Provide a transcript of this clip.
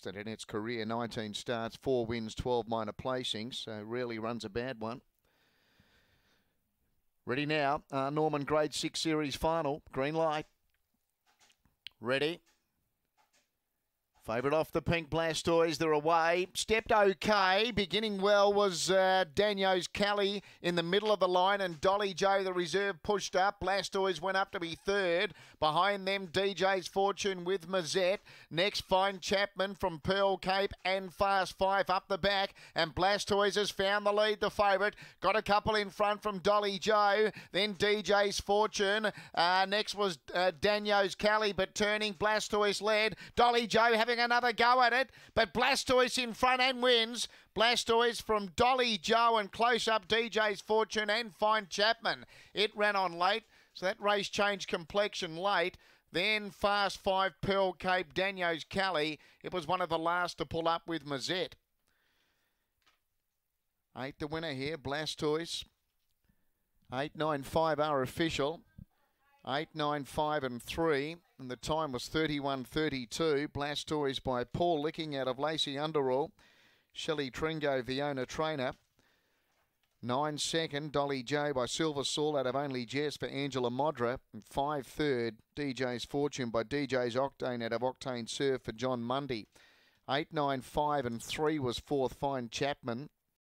consistent in its career 19 starts, 4 wins, 12 minor placings, so rarely runs a bad one. Ready now, uh, Norman Grade 6 Series Final, green light. Ready. Favourite off the pink Blastoise, they're away. Stepped okay. Beginning well was uh, Daniels Kelly in the middle of the line, and Dolly Joe, the reserve, pushed up. Blastoise went up to be third. Behind them, DJ's Fortune with Mazette. Next, Fine Chapman from Pearl Cape and Fast Five up the back, and Blastoise has found the lead, the favourite. Got a couple in front from Dolly Joe. Then DJ's Fortune. Uh, next was uh, Daniels Kelly, but turning Blastoise led. Dolly Joe having another go at it, but Blastoise in front and wins. Blastoise from Dolly Joe and close up DJ's Fortune and Fine Chapman. It ran on late, so that race changed complexion late. Then Fast Five Pearl Cape Daniels Cali. It was one of the last to pull up with Mazette. Eight the winner here, Blastoise. Eight nine five are official. Eight nine five and three and the time was 31.32. Blastoise by Paw Licking out of Lacey Underall. Shelley Tringo, Viona Trainer. Nine second, Dolly J by Silver Soul out of Only Jess for Angela Modra. And five third, DJ's Fortune by DJ's Octane out of Octane Surf for John Mundy. Eight, nine, five, and three was fourth. Fine Chapman.